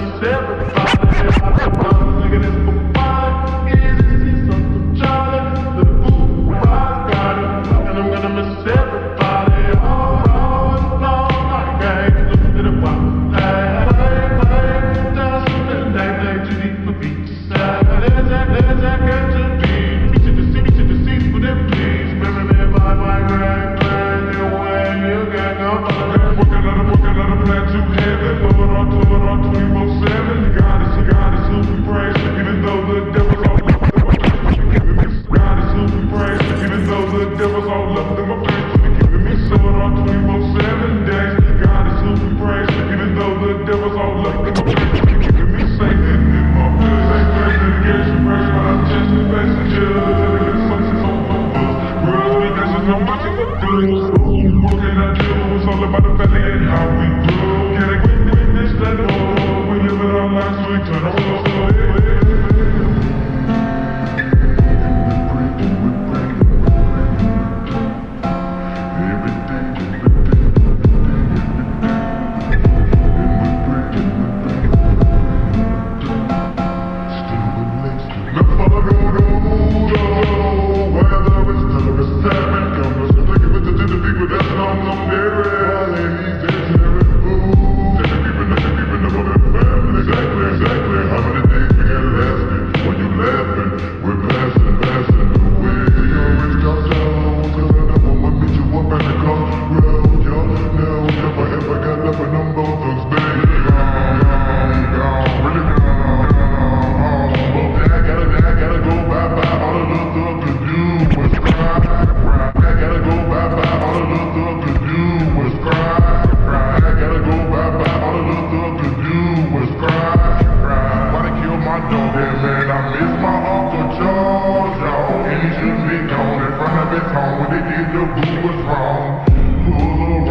Seven. Thank you. him and I miss my Uncle George, y'all. And he should be gone in front of his home when they did the boo was wrong. Pull a